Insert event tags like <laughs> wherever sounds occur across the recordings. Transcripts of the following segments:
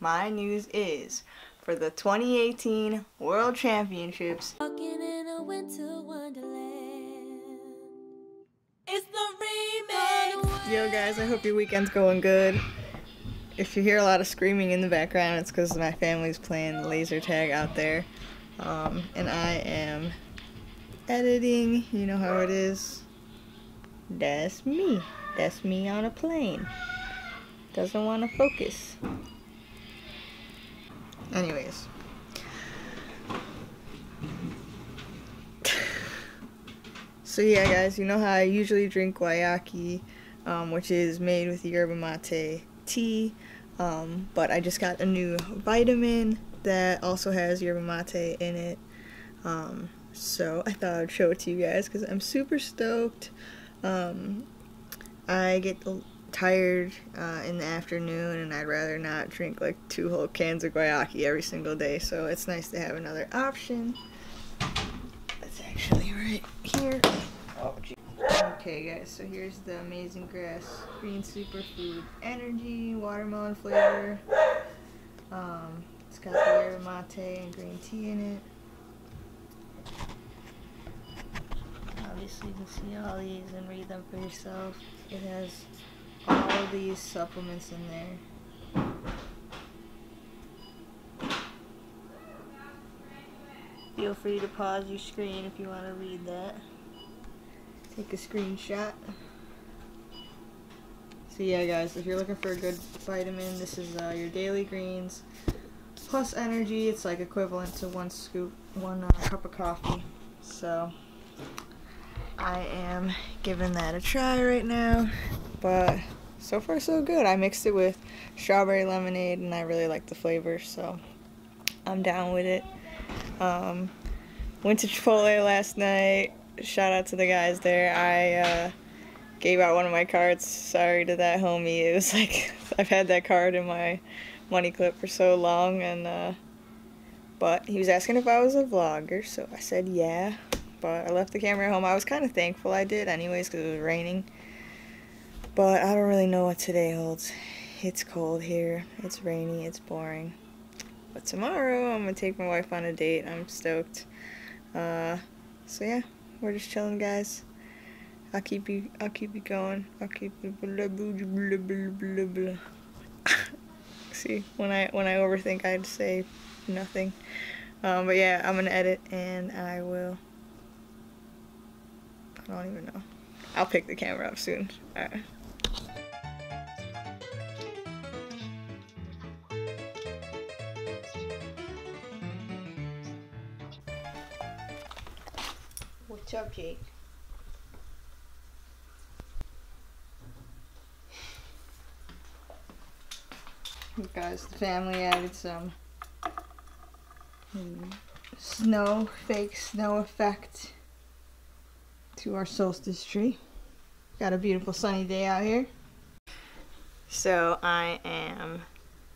my news is for the 2018 World Championships. Yo guys, I hope your weekend's going good. If you hear a lot of screaming in the background, it's because my family's playing laser tag out there. Um, and I am editing, you know how it is. That's me. That's me on a plane. Doesn't want to focus. Anyways. so yeah guys, you know how I usually drink guayaki, um, which is made with yerba mate tea. Um, but I just got a new vitamin that also has yerba mate in it. Um, so I thought I'd show it to you guys because I'm super stoked. Um, I get tired uh, in the afternoon and I'd rather not drink like two whole cans of guayaki every single day so it's nice to have another option. That's actually right here. Oh, okay guys, so here's the Amazing Grass Green Superfood Energy Watermelon flavor. Um, it's got the yerba mate and green tea in it. Obviously you can see all these and read them for yourself. It has all these supplements in there. Feel free to pause your screen if you want to read that. Take a screenshot. So yeah guys, if you're looking for a good vitamin, this is uh, your daily greens plus energy. It's like equivalent to one scoop, one uh, cup of coffee. So I am giving that a try right now, but so far so good. I mixed it with strawberry lemonade and I really like the flavor, so I'm down with it. Um, went to Chipotle last night. Shout out to the guys there. I uh, gave out one of my cards. Sorry to that homie. It was <laughs> like I've had that card in my money clip for so long, and uh, but he was asking if I was a vlogger, so I said yeah but I left the camera at home. I was kind of thankful I did anyways because it was raining. But I don't really know what today holds. It's cold here. It's rainy. It's boring. But tomorrow I'm going to take my wife on a date. I'm stoked. Uh, so yeah, we're just chilling guys. I'll keep you I'll keep you going. I'll keep you blah blah blah blah blah. <laughs> See, when I when I overthink I'd say nothing. Um, but yeah, I'm gonna edit and I will I don't even know. I'll pick the camera up soon. Alright. What's Jake? Guys, the family added some hmm, snow, fake snow effect to our solstice tree. Got a beautiful sunny day out here. So I am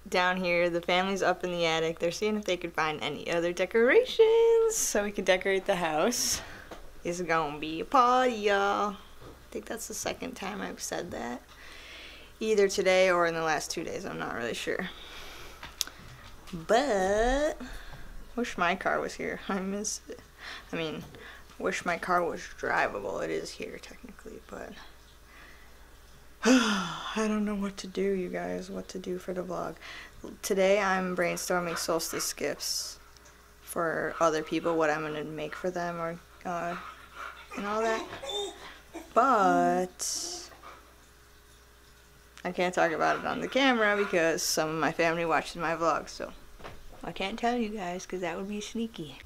down here. The family's up in the attic. They're seeing if they could find any other decorations so we could decorate the house. It's gonna be a party, y'all. I think that's the second time I've said that. Either today or in the last two days. I'm not really sure. But, wish my car was here. <laughs> I miss it. I mean, Wish my car was drivable. It is here technically, but <sighs> I don't know what to do, you guys. What to do for the vlog. Today I'm brainstorming solstice gifts for other people, what I'm going to make for them or uh, and all that. But I can't talk about it on the camera because some of my family watches my vlog, so I can't tell you guys because that would be sneaky.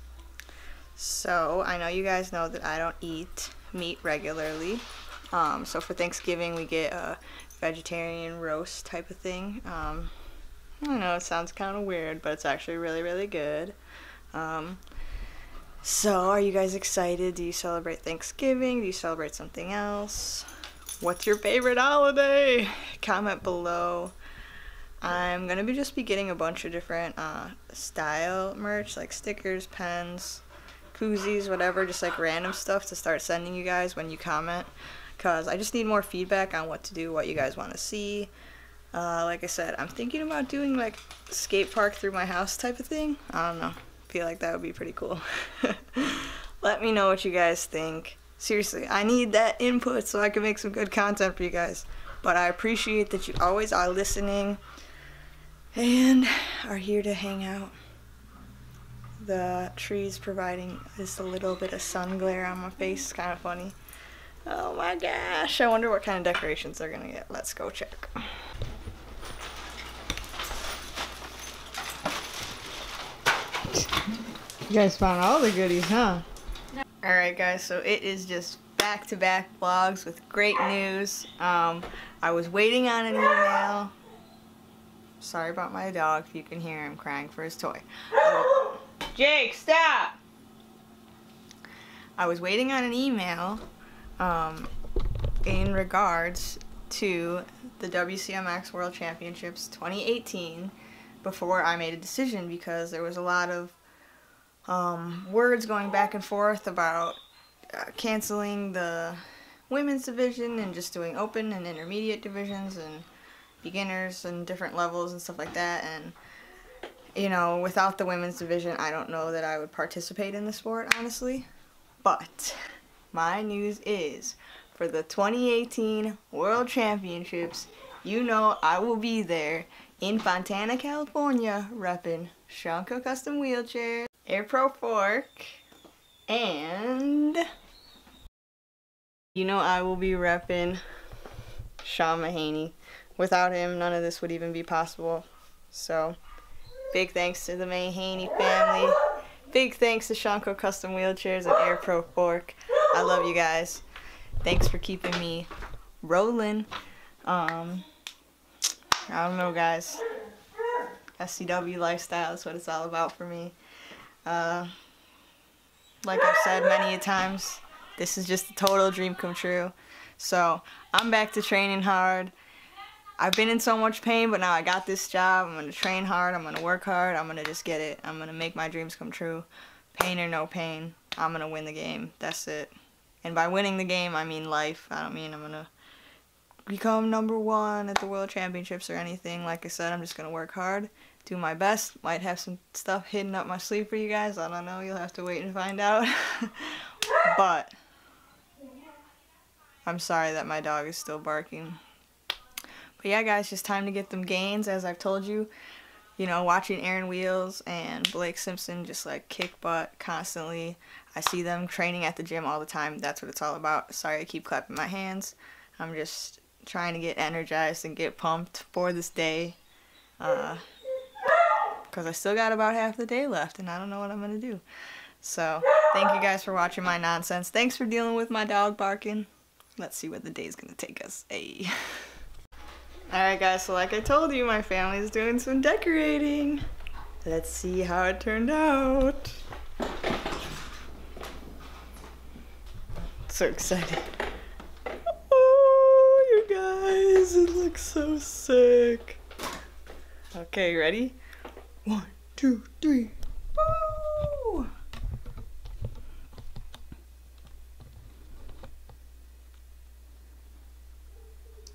So I know you guys know that I don't eat meat regularly. Um, so for Thanksgiving we get a vegetarian roast type of thing. Um, I know it sounds kind of weird, but it's actually really, really good. Um, so are you guys excited? Do you celebrate Thanksgiving? Do you celebrate something else? What's your favorite holiday? Comment below. I'm gonna be just be getting a bunch of different uh, style merch like stickers, pens, koozies, whatever, just like random stuff to start sending you guys when you comment. Because I just need more feedback on what to do, what you guys want to see. Uh, like I said, I'm thinking about doing like skate park through my house type of thing. I don't know. Feel like that would be pretty cool. <laughs> Let me know what you guys think. Seriously, I need that input so I can make some good content for you guys. But I appreciate that you always are listening and are here to hang out. The trees providing just a little bit of sun glare on my face. It's kind of funny. Oh my gosh. I wonder what kind of decorations they're to get. Let's go check. You guys found all the goodies, huh? Alright guys, so it is just back-to-back -back vlogs with great news. Um, I was waiting on an email. Sorry about my dog, if you can hear him crying for his toy. Jake, stop! I was waiting on an email um, in regards to the WCMX World Championships 2018 before I made a decision because there was a lot of um, words going back and forth about uh, canceling the women's division and just doing open and intermediate divisions and beginners and different levels and stuff like that. And you know without the women's division I don't know that I would participate in the sport honestly. But my news is for the 2018 World Championships you know I will be there in Fontana California repping SeanCo Custom Wheelchair Air Pro Fork and you know I will be repping Sean Mahaney. Without him, none of this would even be possible. So, big thanks to the Mahaney family. Big thanks to SeanCo Custom Wheelchairs and Air Pro Fork. I love you guys. Thanks for keeping me rolling. Um, I don't know, guys. SCW lifestyle is what it's all about for me. Uh, like I've said many a times, this is just a total dream come true. So I'm back to training hard. I've been in so much pain, but now I got this job. I'm going to train hard. I'm going to work hard. I'm going to just get it. I'm going to make my dreams come true. Pain or no pain, I'm going to win the game. That's it. And by winning the game, I mean life. I don't mean I'm going to become number one at the World Championships or anything. Like I said, I'm just going to work hard, do my best. Might have some stuff hidden up my sleeve for you guys. I don't know. You'll have to wait and find out. <laughs> but I'm sorry that my dog is still barking. But yeah, guys, just time to get them gains, as I've told you. You know, watching Aaron Wheelz and Blake Simpson just like kick butt constantly. I see them training at the gym all the time. That's what it's all about. Sorry I keep clapping my hands. I'm just trying to get energized and get pumped for this day. Because uh, I still got about half the day left and I don't know what I'm going to do. So, thank you guys for watching my nonsense. Thanks for dealing with my dog barking. Let's see where the day's gonna take us. Hey. <laughs> Alright guys, so like I told you, my family's doing some decorating. Let's see how it turned out. So excited. Oh, you guys, it looks so sick. Okay, ready? One, two, three.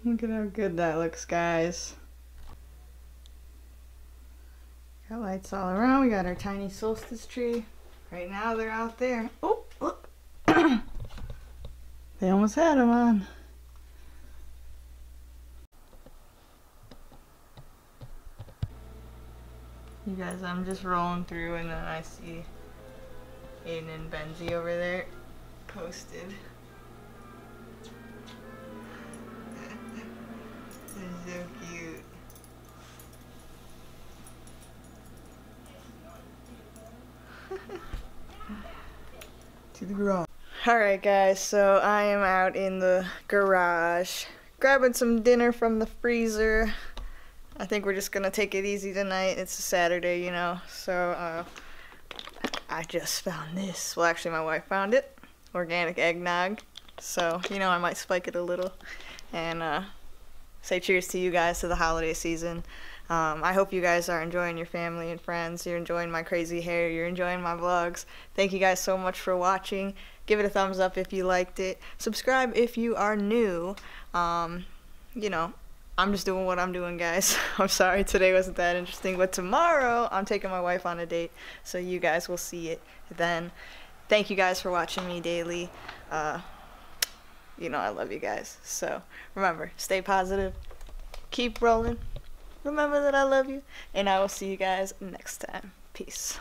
Look at how good that looks, guys. Got lights all around. We got our tiny solstice tree. Right now they're out there. Oh, look. <clears throat> they almost had them on. You guys, I'm just rolling through and then I see Aiden and Benji over there posted. <laughs> They're so cute. <laughs> to the garage. Alright guys, so I am out in the garage grabbing some dinner from the freezer. I think we're just gonna take it easy tonight. It's a Saturday, you know, so uh, I just found this. Well, actually, my wife found it. Organic eggnog. So, you know, I might spike it a little. And uh, say cheers to you guys to the holiday season. Um, I hope you guys are enjoying your family and friends. You're enjoying my crazy hair. You're enjoying my vlogs. Thank you guys so much for watching. Give it a thumbs up if you liked it. Subscribe if you are new. Um, you know, I'm just doing what I'm doing, guys. <laughs> I'm sorry today wasn't that interesting, but tomorrow I'm taking my wife on a date, so you guys will see it then. Thank you guys for watching me daily. Uh, you know I love you guys. So remember, stay positive, keep rolling. Remember that I love you, and I will see you guys next time. Peace.